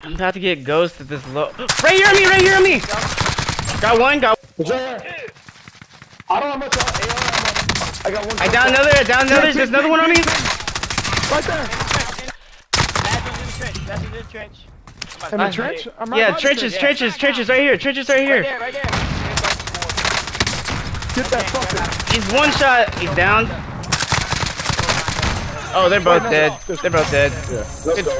I'm about to get ghosted this low. Right here on me, right here on me! Got one, got one. I don't have much AR. I got one. I down another, I down another, there's another one on me! Right there. In the trench. That's in the trench. In the trench? I'm right Yeah, trenches, trenches, trenches right here, trenches right Right here. there, right there. Get that fucker. He's one shot, he's down. Oh, they're both dead. They're both dead. Good stuff. Uh,